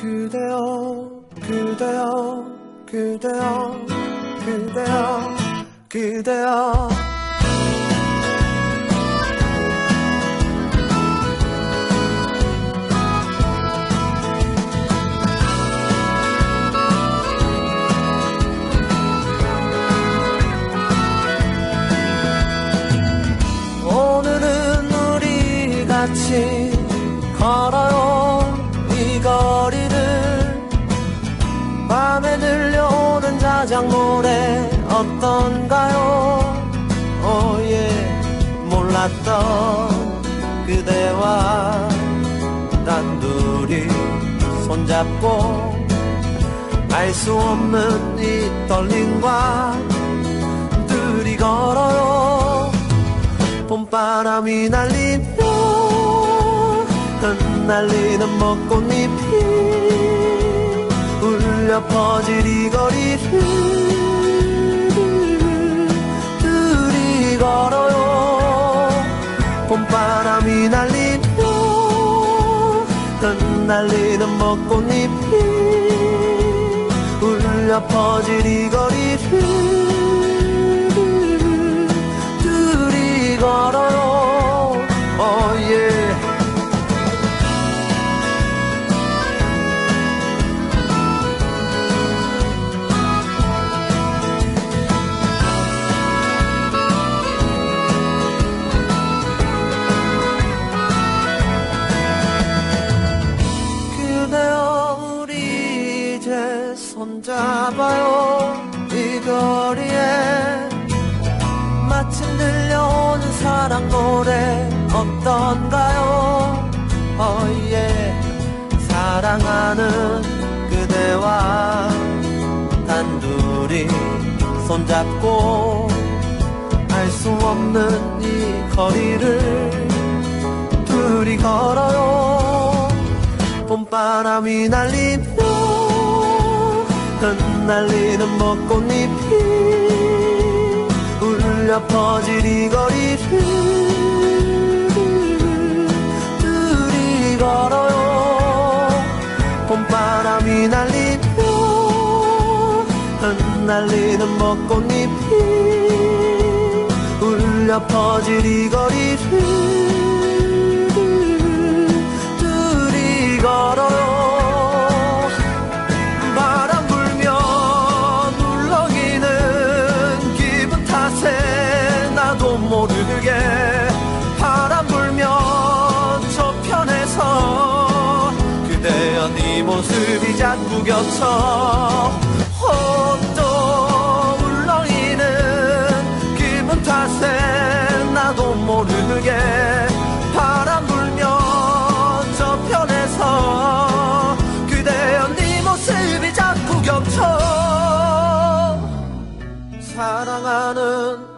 그대여 그대여 그대여 그대여 그대여. 오늘은 우리 같이 걸어요 밤에 들려오는 자작 노래 어떤가요? 오예 몰랐던 그대와 단둘이 손잡고 알 수 없는 이 떨림과 둘이 걸어요. 봄바람이 날리며 흩날리는 벚꽃잎이 울려 퍼질 이 거리를 둘이 걸어요. 봄바람이 날리며 흩날리는 벚꽃잎이 울려 퍼질 이 거리를 손잡아요. 이 거리에 마침 들려오는 사랑 노래 어떤가요? 어예 사랑하는 그대와 단둘이 손잡고 알 수 없는 이 거리를 둘이 걸어요. 봄바람이 날리며 흩날리는 벚꽃잎이 울려 퍼질 이 거리를 둘이 걸어요. 봄바람이 날리며 흩날리는 벚꽃잎이 울려 퍼질 이 거리를 둘이 걸어요 나도 모르게 바람 불며 저편에서 그대여 네 모습이 자꾸 겹쳐 또 울렁이는 기분 탓에 나도 모르게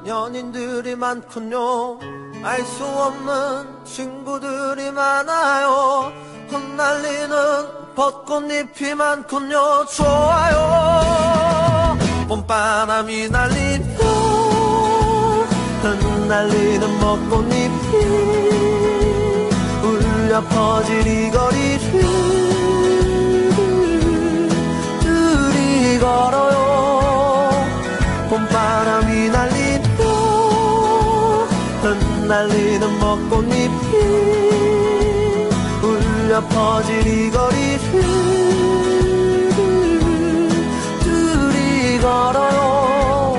연인들이 많군요. 알 수 없는 친구들이 많아요. 흩날리는 벚꽃잎이 많군요. 좋아요. 봄바람이 날리며 흩날리는 벚꽃잎이 울려 퍼질 이 거리를 둘이 걸어요. 봄바람이 날리며 흩날리는 벚꽃잎이 울려 퍼질 이 거리 를 둘이 걸어요